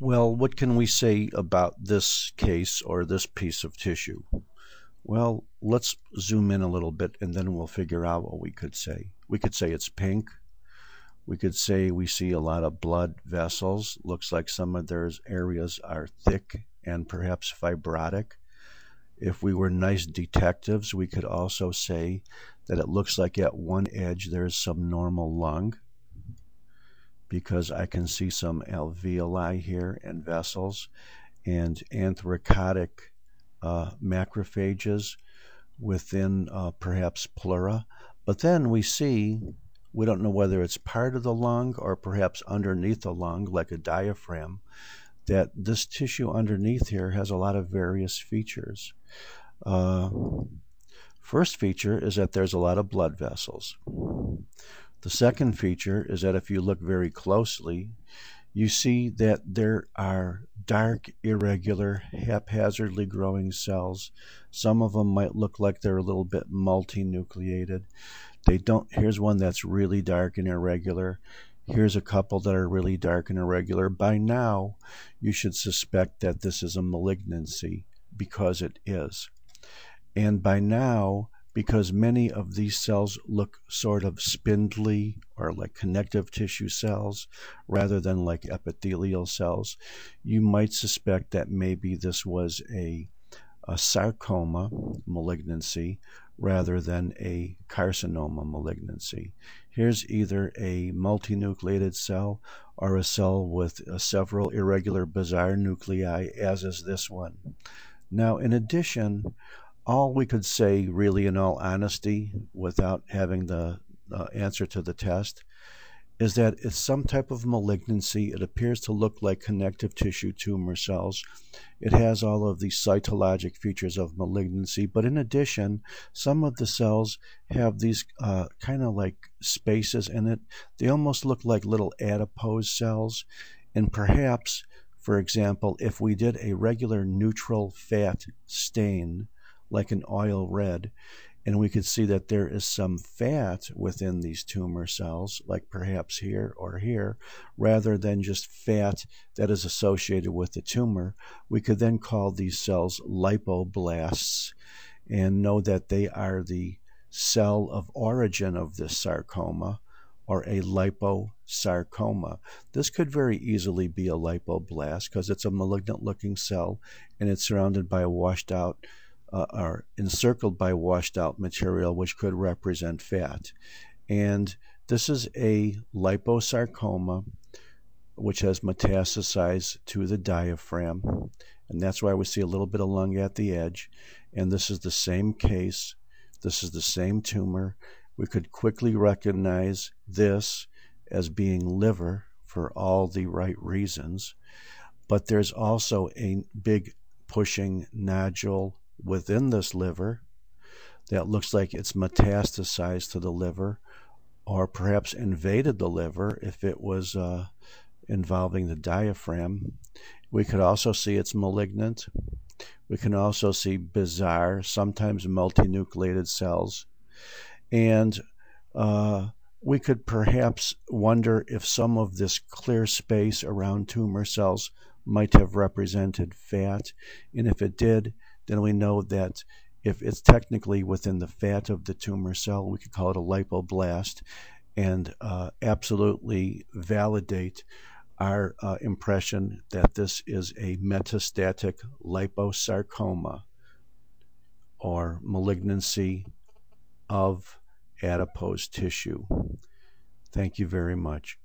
Well, what can we say about this case or this piece of tissue? Well, let's zoom in a little bit and then we'll figure out what we could say. We could say it's pink. We could say we see a lot of blood vessels. Looks like some of those areas are thick and perhaps fibrotic. If we were nice detectives, we could also say that it looks like at one edge there's some normal lung because I can see some alveoli here and vessels and anthracotic uh, macrophages within uh, perhaps pleura. But then we see, we don't know whether it's part of the lung or perhaps underneath the lung, like a diaphragm, that this tissue underneath here has a lot of various features. Uh, first feature is that there's a lot of blood vessels. The second feature is that if you look very closely, you see that there are dark, irregular, haphazardly growing cells. Some of them might look like they're a little bit multinucleated. They don't. Here's one that's really dark and irregular. Here's a couple that are really dark and irregular. By now, you should suspect that this is a malignancy because it is. And by now, because many of these cells look sort of spindly or like connective tissue cells rather than like epithelial cells, you might suspect that maybe this was a, a sarcoma malignancy rather than a carcinoma malignancy. Here's either a multinucleated cell or a cell with uh, several irregular bizarre nuclei, as is this one. Now, in addition, all we could say, really, in all honesty, without having the uh, answer to the test, is that it's some type of malignancy. It appears to look like connective tissue tumor cells. It has all of the cytologic features of malignancy, but in addition, some of the cells have these uh, kind of like spaces in it. They almost look like little adipose cells, and perhaps, for example, if we did a regular neutral fat stain, like an oil red. And we could see that there is some fat within these tumor cells, like perhaps here or here, rather than just fat that is associated with the tumor. We could then call these cells lipoblasts and know that they are the cell of origin of this sarcoma or a liposarcoma. This could very easily be a lipoblast because it's a malignant looking cell and it's surrounded by a washed out uh, are encircled by washed out material, which could represent fat. And this is a liposarcoma, which has metastasized to the diaphragm. And that's why we see a little bit of lung at the edge. And this is the same case. This is the same tumor. We could quickly recognize this as being liver for all the right reasons. But there's also a big pushing nodule within this liver that looks like it's metastasized to the liver or perhaps invaded the liver if it was uh, involving the diaphragm. We could also see it's malignant. We can also see bizarre, sometimes multinucleated cells. And uh, we could perhaps wonder if some of this clear space around tumor cells might have represented fat. And if it did, then we know that if it's technically within the fat of the tumor cell, we could call it a lipoblast and uh, absolutely validate our uh, impression that this is a metastatic liposarcoma or malignancy of adipose tissue. Thank you very much.